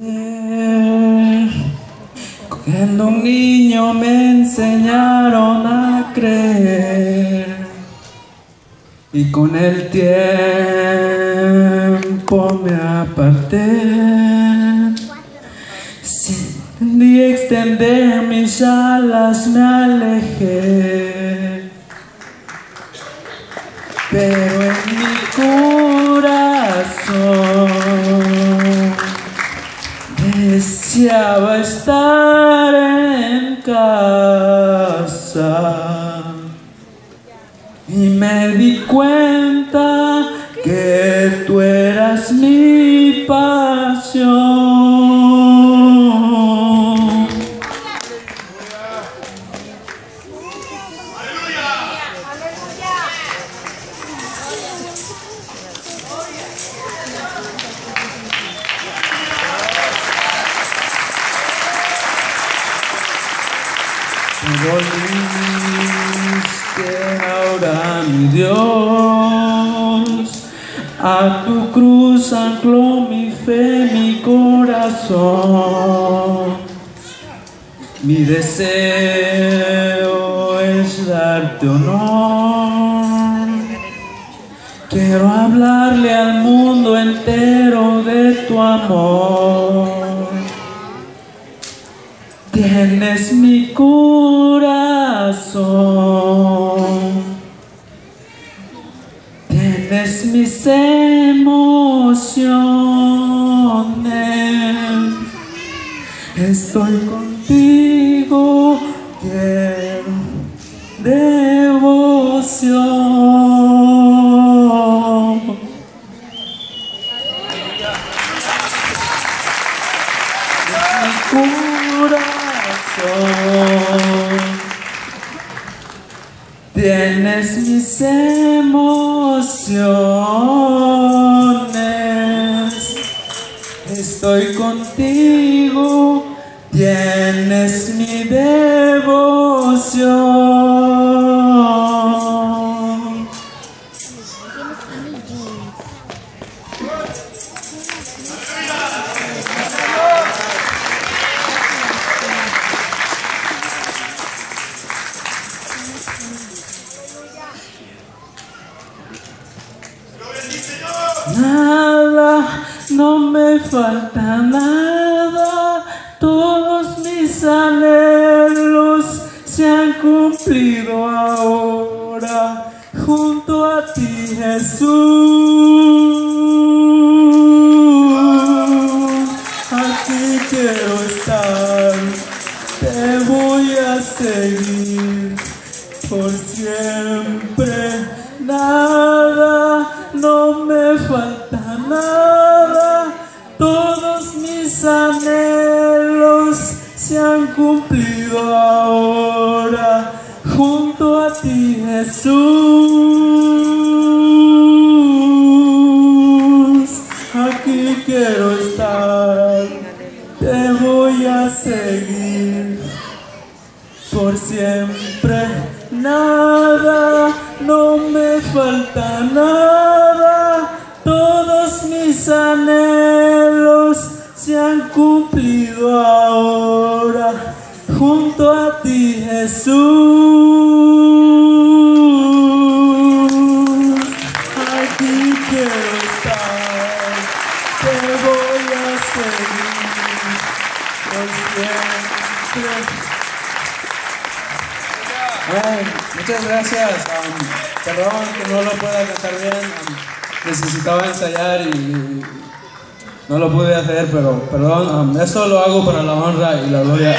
Cuando un niño me enseñaron a creer y con el tiempo me aparté. Sin extender mis alas me alejé. Pero en mi corazón y me di cuenta que tú eras mi pasión. Volviste ahora mi Dios, a tu cruz ancló mi fe, mi corazón. Mi deseo es darte honor. Quiero hablarle al mundo entero de tu amor. Tienes mi corazón, tienes mis emociones. Estoy contigo, quiero devoción. Tienes mis emociones. Estoy contigo. Tienes mi devoción. Me falta nada, todos mis anhelos se han cumplido ahora junto a ti Jesús. Aquí quiero estar, te voy a seguir por siempre. Nada, no me falta nada, todos mis anhelos se han cumplido ahora junto a ti Jesús. Aquí quiero estar, te voy a seguir por siempre. Nada, no me falta nada, mis anhelos se han cumplido ahora junto a ti Jesús. Aquí quiero estar, te voy a seguir por siempre. Muchas gracias. Perdón que no lo pueda cantar bien. Necesitaba ensayar y no lo pude hacer, pero perdón. um, eso lo hago para la honra y la gloria.